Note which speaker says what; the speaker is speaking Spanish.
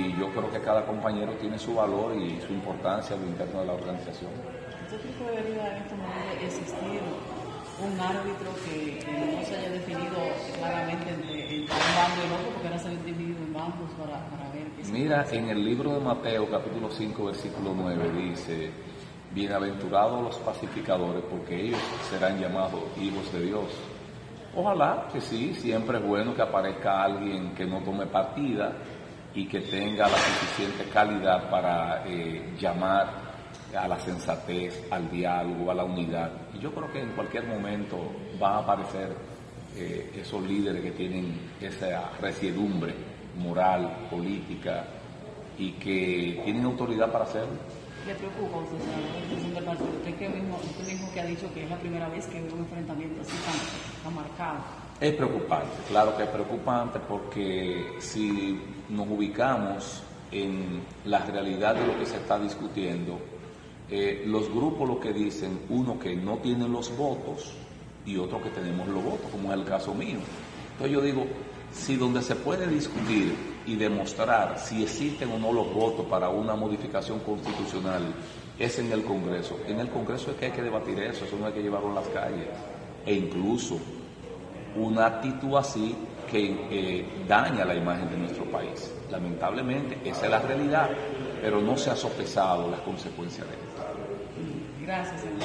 Speaker 1: y yo creo que cada compañero tiene su valor y su importancia lo interno de la organización.
Speaker 2: Yo creo que debería en este momento existir un árbitro que, no se haya definido claramente entre, un bando y el otro, porque ahora se han dividido en bandos para, para ver qué
Speaker 1: Mira, en el libro de Mateo, capítulo 5, versículo 9, dice, bienaventurados los pacificadores, porque ellos serán llamados hijos de Dios. Ojalá que sí, siempre es bueno que aparezca alguien que no tome partida y que tenga la suficiente calidad para eh, llamar a la sensatez, al diálogo, a la unidad. Y yo creo que en cualquier momento van a aparecer eh, esos líderes que tienen esa resiedumbre moral, política y que tienen autoridad para hacerlo.
Speaker 2: ¿Le preocupa usted, del partido? Usted, mismo, usted mismo que ha dicho que es la primera vez que ve un enfrentamiento así tan, marcado.
Speaker 1: Es preocupante, claro que es preocupante porque si nos ubicamos en la realidad de lo que se está discutiendo, eh, los grupos lo que dicen, uno que no tiene los votos y otro que tenemos los votos, como es el caso mío. Entonces yo digo, si donde se puede discutir y demostrar si existen o no los votos para una modificación constitucional es en el Congreso. En el Congreso es que hay que debatir eso, eso no hay que llevarlo a las calles. E incluso una actitud así que eh, daña la imagen de nuestro país. Lamentablemente, esa es la realidad, pero no se ha sopesado las consecuencias de esto.
Speaker 2: Gracias, señor.